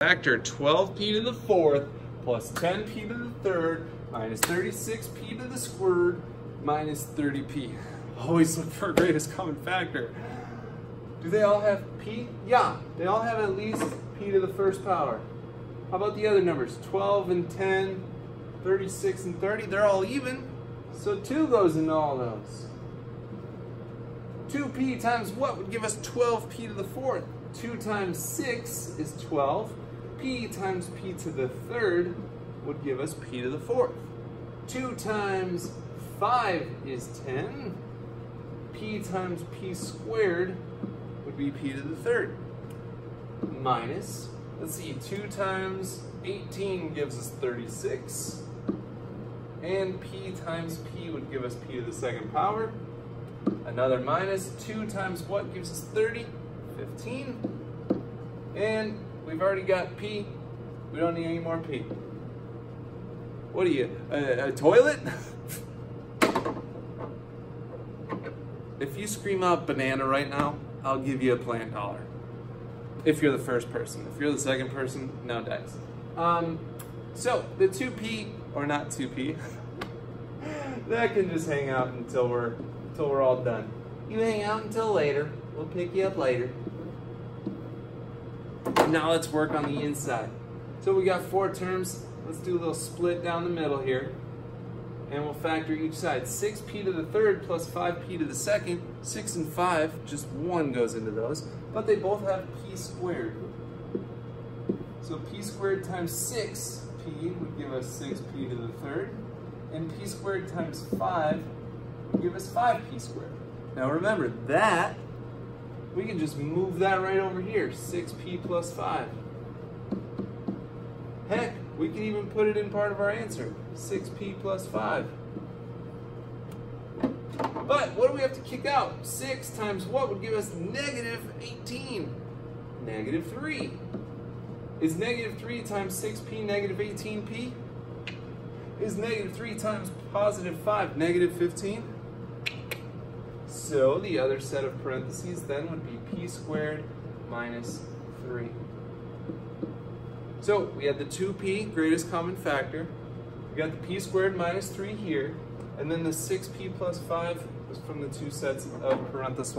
Factor 12p to the fourth plus 10p to the third minus 36p to the squared minus 30p. Always look for a greatest common factor. Do they all have p? Yeah, they all have at least p to the first power. How about the other numbers? 12 and 10, 36 and 30, they're all even. So 2 goes into all those. 2p times what would give us 12p to the fourth? 2 times 6 is 12 p times p to the third would give us p to the fourth. 2 times 5 is 10. p times p squared would be p to the third. Minus, let's see, 2 times 18 gives us 36. And p times p would give us p to the second power. Another minus, 2 times what gives us 30? 15. And We've already got P. We don't need any more P. What are you, a, a toilet? if you scream out banana right now, I'll give you a plant dollar. If you're the first person. If you're the second person, no dice. Um, so the 2P, or not 2P, that can just hang out until we're until we're all done. You hang out until later. We'll pick you up later. Now let's work on the inside. So we got four terms. Let's do a little split down the middle here. And we'll factor each side. 6p to the third plus 5p to the second. 6 and 5, just 1 goes into those. But they both have p squared. So p squared times 6p would give us 6p to the third. And p squared times 5 would give us 5p squared. Now remember, that we can just move that right over here, 6p plus 5. Heck, we can even put it in part of our answer, 6p plus 5. But what do we have to kick out? 6 times what would give us negative 18? Negative 3. Is negative 3 times 6p negative 18p? Is negative 3 times positive 5 negative 15? So the other set of parentheses then would be p squared minus 3. So we had the 2p, greatest common factor. We got the p squared minus 3 here. And then the 6p plus 5 was from the two sets of parentheses.